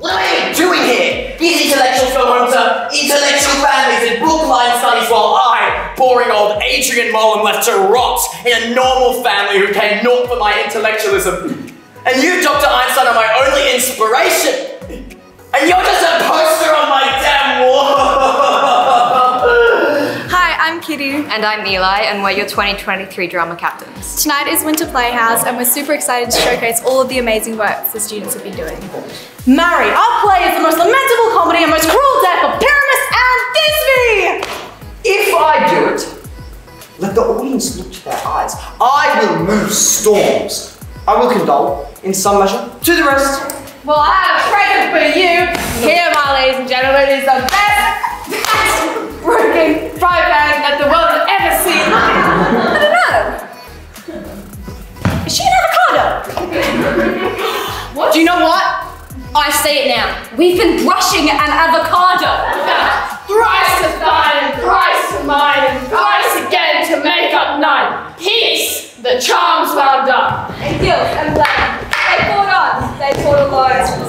What are you doing here? These intellectuals go home to intellectual families and bookline studies while I, boring old Adrian Mullen, left to rot in a normal family who cared naught for my intellectualism. And you, Dr. Einstein, are my only inspiration. And you're just I'm Kitty. And I'm Eli, and we're your 2023 drama captains. Tonight is Winter Playhouse, and we're super excited to showcase all of the amazing works the students have been doing. Marry, our play is the most lamentable comedy and most cruel death of Pyramus and Thisbe! If I do it, let the audience look to their eyes. I will move storms. I will condole, in some measure, to the rest. Well, I have a present for you. Here, my ladies and gentlemen, is the best, What? Do you know what? I say it now. We've been brushing an avocado. thrice to thine and thrice to mine and thrice again to make up nine. Peace, the charms wound up. And guilt and blame, they fought on, they fought alone.